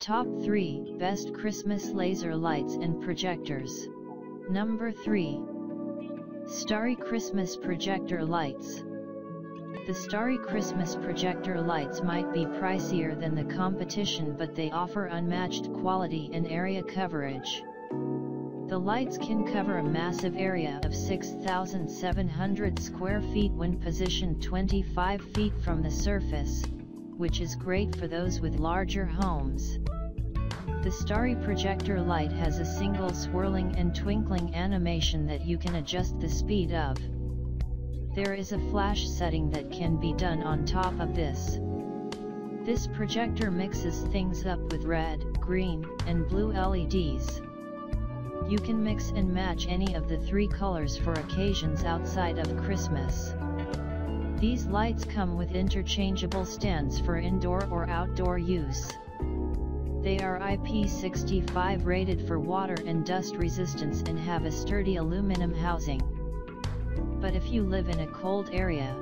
Top 3 Best Christmas Laser Lights and Projectors. Number 3. Starry Christmas Projector Lights. The Starry Christmas projector lights might be pricier than the competition but they offer unmatched quality and area coverage. The lights can cover a massive area of 6,700 square feet when positioned 25 feet from the surface, which is great for those with larger homes. The Starry projector light has a single swirling and twinkling animation that you can adjust the speed of. There is a flash setting that can be done on top of this. This projector mixes things up with red, green, and blue LEDs. You can mix and match any of the three colors for occasions outside of Christmas. These lights come with interchangeable stands for indoor or outdoor use. They are IP65 rated for water and dust resistance and have a sturdy aluminum housing. But if you live in a cold area,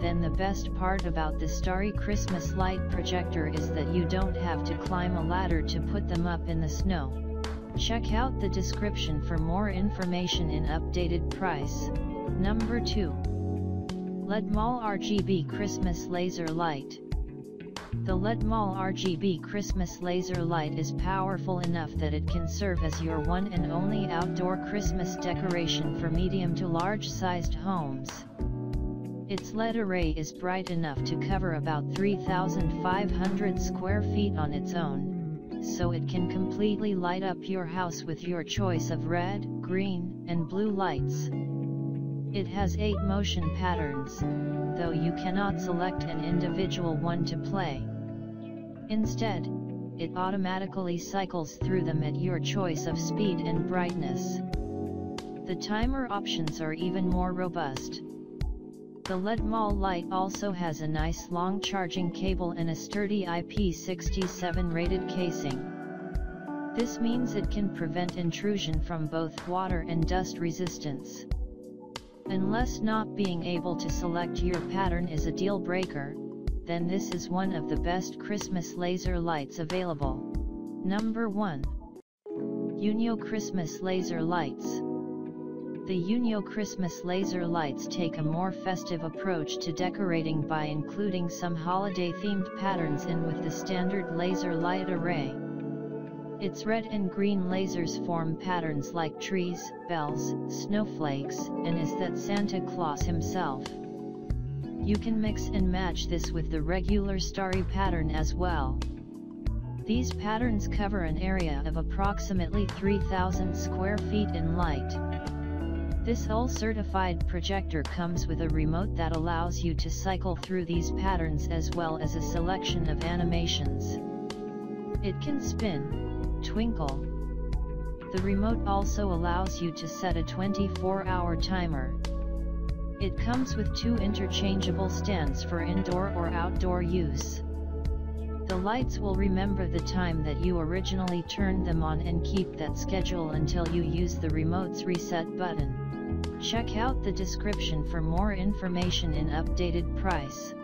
then the best part about the Starry Christmas light projector is that you don't have to climb a ladder to put them up in the snow. Check out the description for more information in updated price. Number 2. LedMall RGB Christmas Laser Light. The LedMall RGB Christmas laser light is powerful enough that it can serve as your one and only outdoor Christmas decoration for medium to large sized homes. Its LED array is bright enough to cover about 3,500 square feet on its own, so it can completely light up your house with your choice of red, green, and blue lights. It has 8 motion patterns, though you cannot select an individual one to play. Instead, it automatically cycles through them at your choice of speed and brightness. The timer options are even more robust. The LedMall light also has a nice long charging cable and a sturdy IP67 rated casing. This means it can prevent intrusion from both water and dust resistance. Unless not being able to select your pattern is a deal breaker, then this is one of the best Christmas laser lights available. Number 1. Yinuo Christmas Laser Lights the Yinuo Christmas laser lights take a more festive approach to decorating by including some holiday-themed patterns in with the standard laser light array. Its red and green lasers form patterns like trees, bells, snowflakes, and is that Santa Claus himself. You can mix and match this with the regular starry pattern as well. These patterns cover an area of approximately 3,000 square feet in light. This hull certified projector comes with a remote that allows you to cycle through these patterns as well as a selection of animations. It can spin, twinkle. The remote also allows you to set a 24-hour timer. It comes with two interchangeable stands for indoor or outdoor use. The lights will remember the time that you originally turned them on and keep that schedule until you use the remote's reset button. Check out the description for more information in updated price.